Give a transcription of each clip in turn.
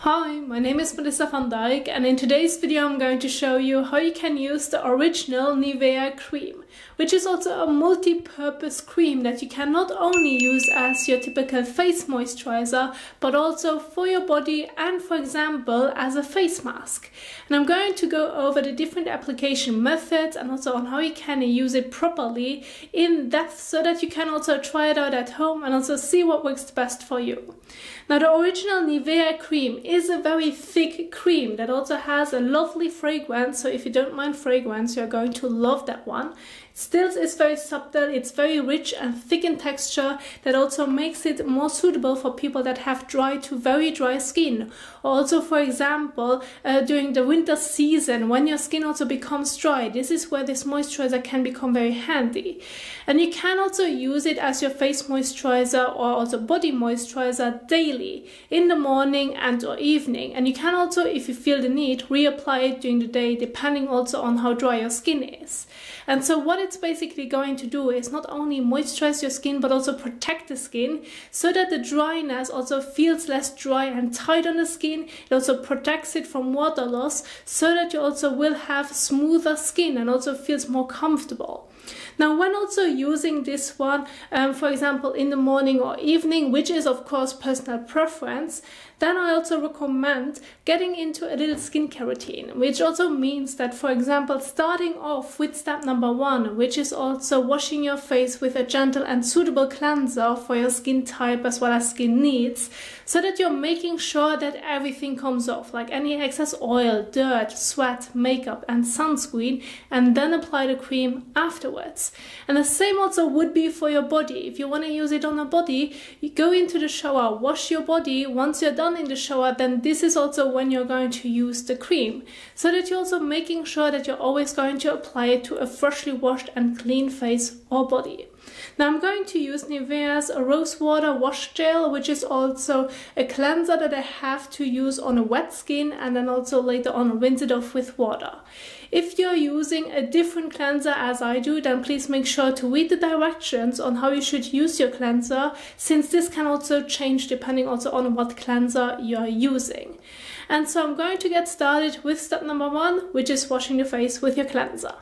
Hi, my name is Melissa van Dijk and in today's video I'm going to show you how you can use the original Nivea cream which is also a multi-purpose cream that you can not only use as your typical face moisturizer but also for your body and for example as a face mask. And I'm going to go over the different application methods and also on how you can use it properly in depth so that you can also try it out at home and also see what works best for you. Now the original Nivea cream is a very thick cream that also has a lovely fragrance so if you don't mind fragrance you're going to love that one. Still is very subtle, it's very rich and thick in texture that also makes it more suitable for people that have dry to very dry skin. Also for example, uh, during the winter season when your skin also becomes dry, this is where this moisturizer can become very handy. And you can also use it as your face moisturizer or also body moisturizer daily in the morning and or evening. And you can also, if you feel the need, reapply it during the day depending also on how dry your skin is. And so what it's basically going to do is not only moisturize your skin but also protect the skin so that the dryness also feels less dry and tight on the skin. It also protects it from water loss so that you also will have smoother skin and also feels more comfortable. Now when also using this one, um, for example in the morning or evening, which is of course personal preference, then I also recommend getting into a little skincare routine, which also means that, for example, starting off with step number one, which is also washing your face with a gentle and suitable cleanser for your skin type as well as skin needs, so that you're making sure that everything comes off, like any excess oil, dirt, sweat, makeup, and sunscreen, and then apply the cream afterwards. And the same also would be for your body. If you want to use it on a body, you go into the shower, wash your body. Once you're done, done in the shower, then this is also when you're going to use the cream. So that you're also making sure that you're always going to apply it to a freshly washed and clean face or body. Now I'm going to use Nivea's Rose Water Wash Gel, which is also a cleanser that I have to use on a wet skin and then also later on rinse it off with water. If you're using a different cleanser as I do, then please make sure to read the directions on how you should use your cleanser, since this can also change depending also on what cleanser you're using. And so I'm going to get started with step number one, which is washing your face with your cleanser.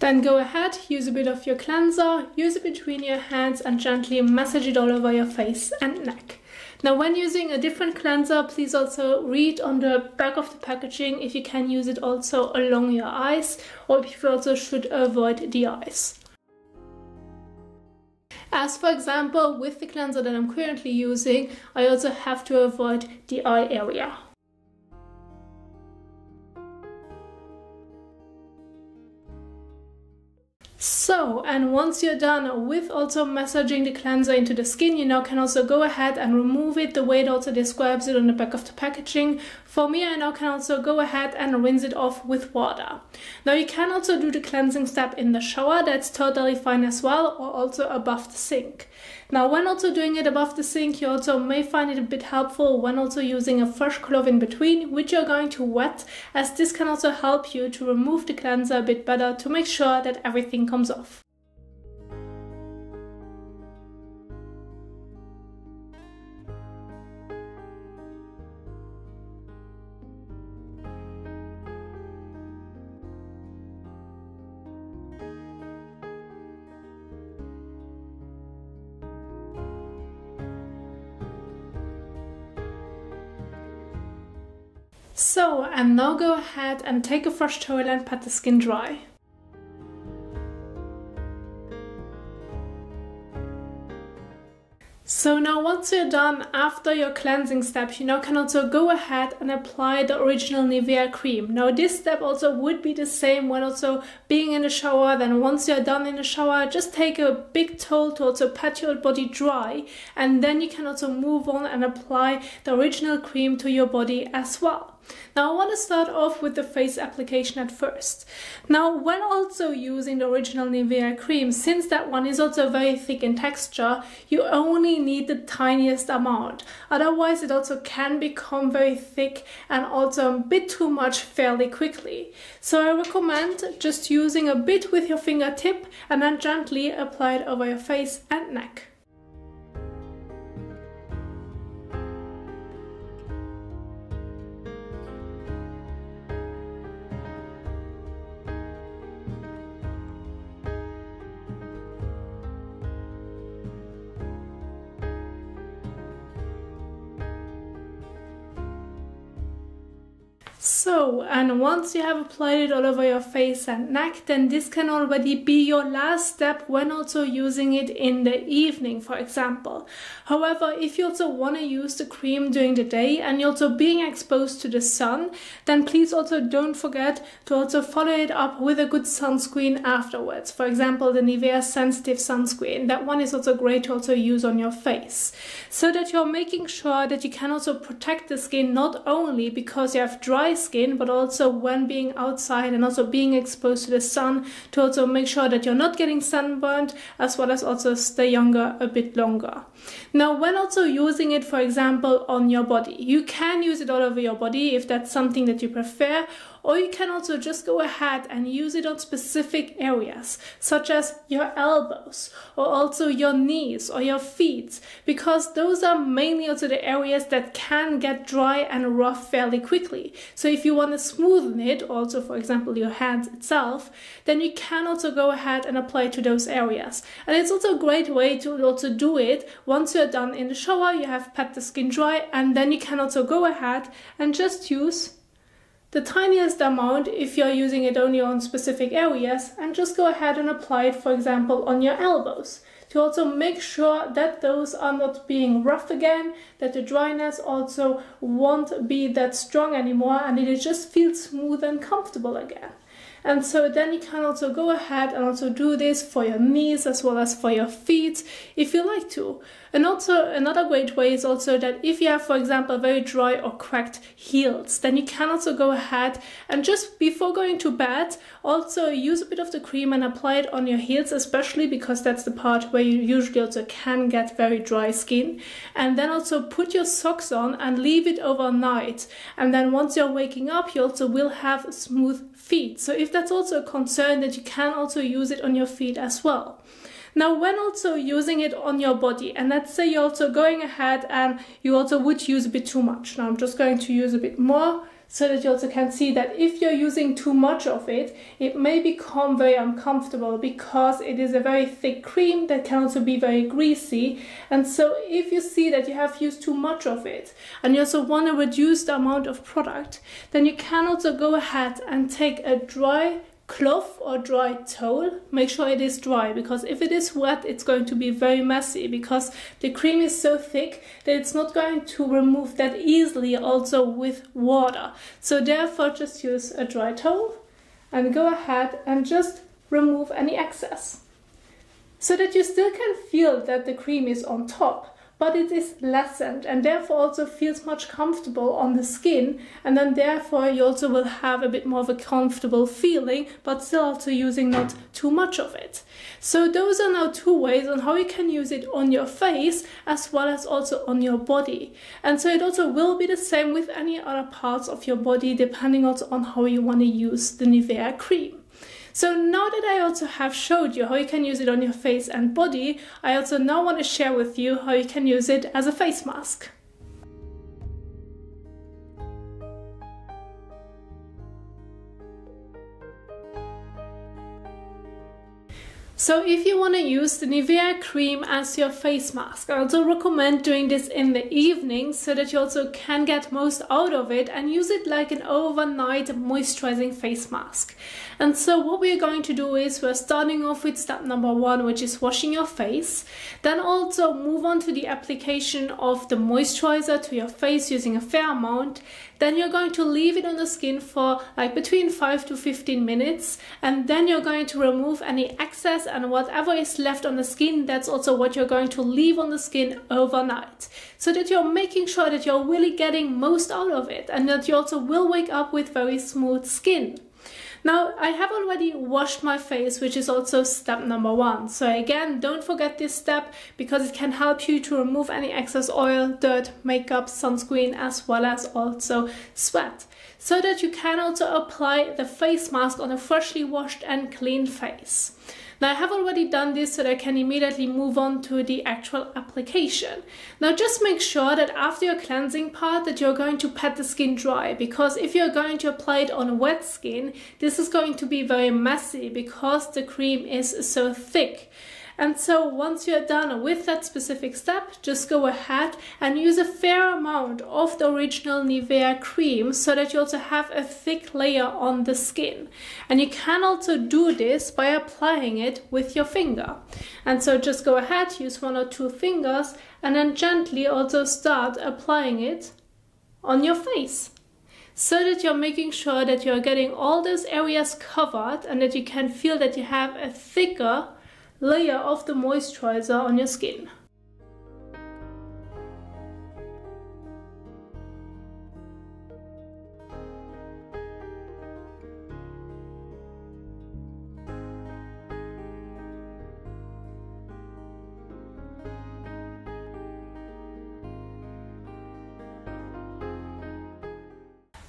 Then go ahead, use a bit of your cleanser, use it between your hands and gently massage it all over your face and neck. Now when using a different cleanser, please also read on the back of the packaging if you can use it also along your eyes or if you also should avoid the eyes. As for example, with the cleanser that I'm currently using, I also have to avoid the eye area. So, and once you're done with also massaging the cleanser into the skin, you now can also go ahead and remove it the way it also describes it on the back of the packaging. For me, I now can also go ahead and rinse it off with water. Now you can also do the cleansing step in the shower, that's totally fine as well, or also above the sink. Now when also doing it above the sink, you also may find it a bit helpful when also using a fresh cloth in between, which you're going to wet, as this can also help you to remove the cleanser a bit better to make sure that everything comes off. So, and now go ahead and take a fresh towel and pat the skin dry. So now once you're done after your cleansing steps, you now can also go ahead and apply the original Nivea cream. Now this step also would be the same when also being in the shower. Then once you're done in the shower, just take a big towel to also pat your body dry. And then you can also move on and apply the original cream to your body as well. Now I want to start off with the face application at first. Now when also using the original Nivea cream, since that one is also very thick in texture, you only need the tiniest amount. Otherwise it also can become very thick and also a bit too much fairly quickly. So I recommend just using a bit with your fingertip and then gently apply it over your face and neck. So, and once you have applied it all over your face and neck, then this can already be your last step when also using it in the evening, for example. However, if you also want to use the cream during the day and you're also being exposed to the sun, then please also don't forget to also follow it up with a good sunscreen afterwards. For example, the Nivea Sensitive Sunscreen. That one is also great to also use on your face. So that you're making sure that you can also protect the skin not only because you have dry skin, but also when being outside and also being exposed to the sun to also make sure that you're not getting sunburned as well as also stay younger a bit longer. Now, when also using it, for example, on your body, you can use it all over your body if that's something that you prefer, or you can also just go ahead and use it on specific areas, such as your elbows, or also your knees or your feet, because those are mainly also the areas that can get dry and rough fairly quickly. So if you want to smoothen it, also for example your hands itself, then you can also go ahead and apply to those areas. And it's also a great way to also do it once you're done in the shower, you have pat the skin dry, and then you can also go ahead and just use the tiniest amount if you're using it only on specific areas and just go ahead and apply it for example on your elbows to also make sure that those are not being rough again, that the dryness also won't be that strong anymore and it just feels smooth and comfortable again. And so then you can also go ahead and also do this for your knees as well as for your feet if you like to. And also another great way is also that if you have, for example, very dry or cracked heels, then you can also go ahead and just before going to bed, also use a bit of the cream and apply it on your heels, especially because that's the part where you usually also can get very dry skin. And then also put your socks on and leave it overnight. And then once you're waking up, you also will have smooth feet. So if that's also a concern, that you can also use it on your feet as well. Now, when also using it on your body, and let's say you're also going ahead and you also would use a bit too much. Now, I'm just going to use a bit more so that you also can see that if you're using too much of it, it may become very uncomfortable because it is a very thick cream that can also be very greasy. And so if you see that you have used too much of it and you also want to reduce the amount of product, then you can also go ahead and take a dry cloth or dry towel make sure it is dry because if it is wet it's going to be very messy because the cream is so thick that it's not going to remove that easily also with water. So therefore just use a dry towel and go ahead and just remove any excess so that you still can feel that the cream is on top but it is lessened and therefore also feels much comfortable on the skin and then therefore you also will have a bit more of a comfortable feeling but still also using not too much of it. So those are now two ways on how you can use it on your face as well as also on your body. And so it also will be the same with any other parts of your body depending also on how you want to use the Nivea cream. So now that I also have showed you how you can use it on your face and body, I also now want to share with you how you can use it as a face mask. So if you want to use the Nivea cream as your face mask, I also recommend doing this in the evening so that you also can get most out of it and use it like an overnight moisturizing face mask. And so what we're going to do is we're starting off with step number one, which is washing your face. Then also move on to the application of the moisturizer to your face using a fair amount. Then you're going to leave it on the skin for like between 5 to 15 minutes and then you're going to remove any excess and whatever is left on the skin that's also what you're going to leave on the skin overnight so that you're making sure that you're really getting most out of it and that you also will wake up with very smooth skin. Now, I have already washed my face, which is also step number one. So again, don't forget this step because it can help you to remove any excess oil, dirt, makeup, sunscreen, as well as also sweat. So that you can also apply the face mask on a freshly washed and clean face. Now I have already done this so that I can immediately move on to the actual application. Now just make sure that after your cleansing part that you're going to pat the skin dry because if you're going to apply it on wet skin, this is going to be very messy because the cream is so thick. And so once you're done with that specific step, just go ahead and use a fair amount of the original Nivea cream so that you also have a thick layer on the skin. And you can also do this by applying it with your finger. And so just go ahead, use one or two fingers and then gently also start applying it on your face so that you're making sure that you're getting all those areas covered and that you can feel that you have a thicker layer of the moisturizer on your skin.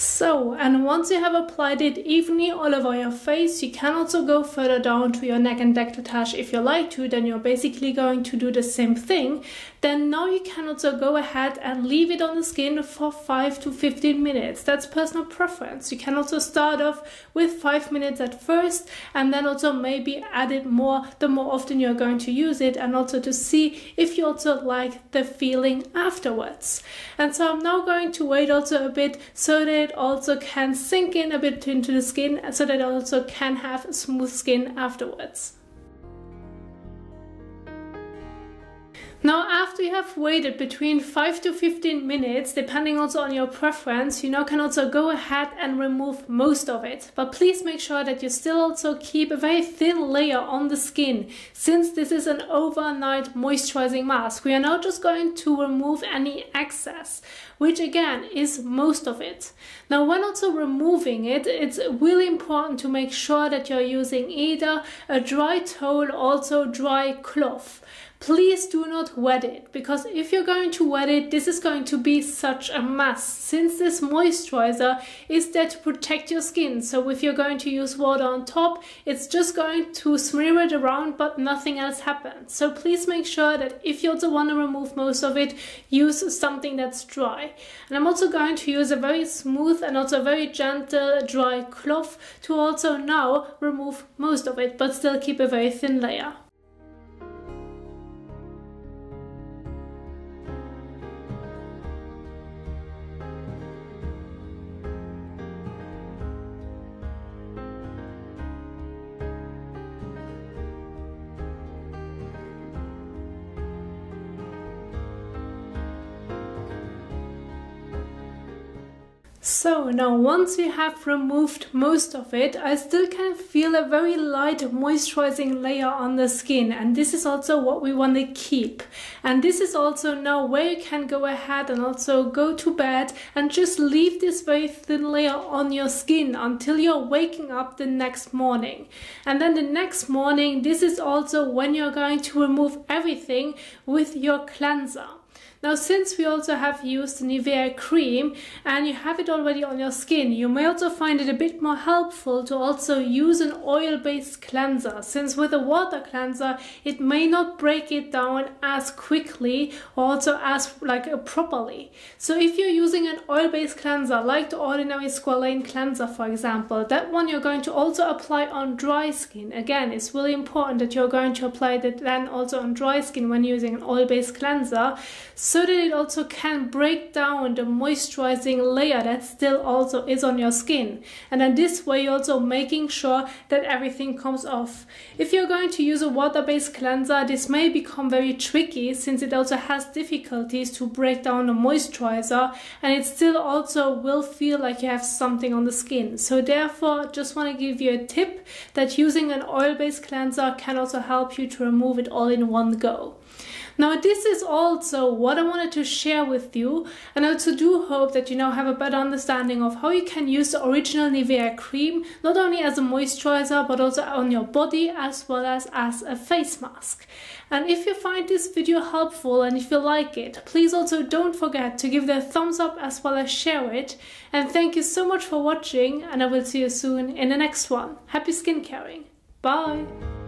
So, and once you have applied it evenly all over your face, you can also go further down to your neck and décolletage if you like to, then you're basically going to do the same thing. Then now you can also go ahead and leave it on the skin for 5 to 15 minutes. That's personal preference. You can also start off with 5 minutes at first and then also maybe add it more the more often you're going to use it and also to see if you also like the feeling afterwards. And so I'm now going to wait also a bit so that it also can sink in a bit into the skin so that it also can have smooth skin afterwards. Now after you have waited between 5 to 15 minutes, depending also on your preference, you now can also go ahead and remove most of it. But please make sure that you still also keep a very thin layer on the skin. Since this is an overnight moisturizing mask, we are now just going to remove any excess, which again is most of it. Now when also removing it, it's really important to make sure that you're using either a dry towel, also dry cloth please do not wet it because if you're going to wet it this is going to be such a mess. Since this moisturizer is there to protect your skin so if you're going to use water on top it's just going to smear it around but nothing else happens. So please make sure that if you also want to remove most of it use something that's dry. And I'm also going to use a very smooth and also very gentle dry cloth to also now remove most of it but still keep a very thin layer So now once you have removed most of it, I still can feel a very light moisturizing layer on the skin and this is also what we want to keep. And this is also now where you can go ahead and also go to bed and just leave this very thin layer on your skin until you're waking up the next morning. And then the next morning, this is also when you're going to remove everything with your cleanser. Now since we also have used the Nivea cream and you have it already on your skin, you may also find it a bit more helpful to also use an oil-based cleanser since with a water cleanser it may not break it down as quickly or also as like uh, properly. So if you're using an oil-based cleanser like the ordinary squalane cleanser for example, that one you're going to also apply on dry skin. Again, it's really important that you're going to apply that then also on dry skin when using an oil-based cleanser that it also can break down the moisturizing layer that still also is on your skin. And then this way you're also making sure that everything comes off. If you're going to use a water-based cleanser, this may become very tricky since it also has difficulties to break down the moisturizer and it still also will feel like you have something on the skin. So therefore, just want to give you a tip that using an oil-based cleanser can also help you to remove it all in one go. Now this is also what I wanted to share with you and I also do hope that you now have a better understanding of how you can use the original Nivea cream not only as a moisturizer but also on your body as well as as a face mask. And if you find this video helpful and if you like it, please also don't forget to give it a thumbs up as well as share it. And thank you so much for watching and I will see you soon in the next one. Happy skincaring. Bye!